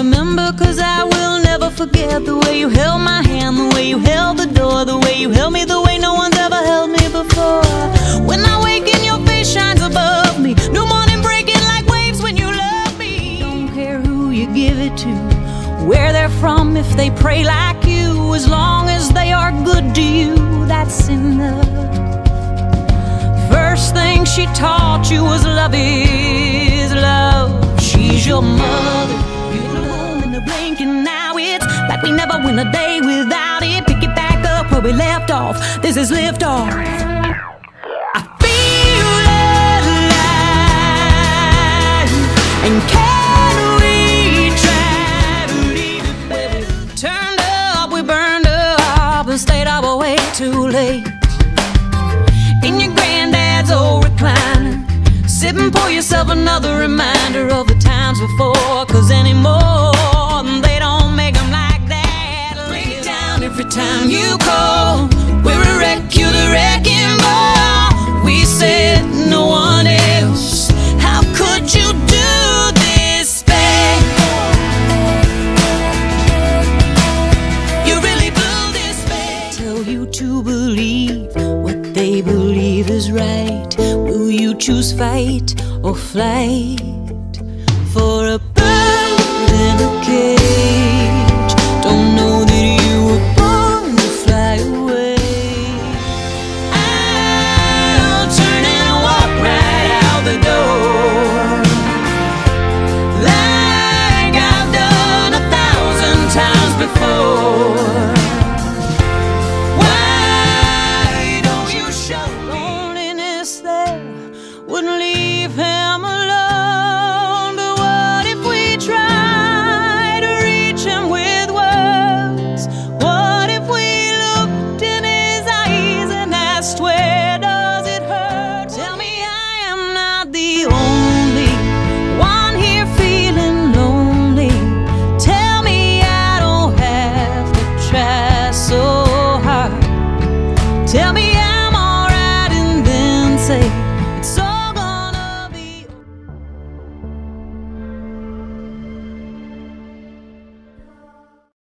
remember? Cause I will never forget The way you held my hand The way you held the door The way you held me the way no one's ever held me before. When I wake and your face shines above me New morning breaking like waves when you love me. Don't care who you give it to Where they're from if they pray like you As long as they are good to you That's enough First thing she taught you was love love Your mother. You home in the blink and now it's Like we never win a day without it. Pick it back up where we left off. This is liftoff. I feel alive And can we try? Turned up, we burned up And stayed up way too late and pour yourself another reminder of the times before. Cause anymore, they don't make them like that. Lay it down every time you call. We're a wreck, you're the wrecking ball. We said no one else. How could you do this, babe? You really blew this, babe Tell you to believe what they believe is right you choose fight or flight? Tell me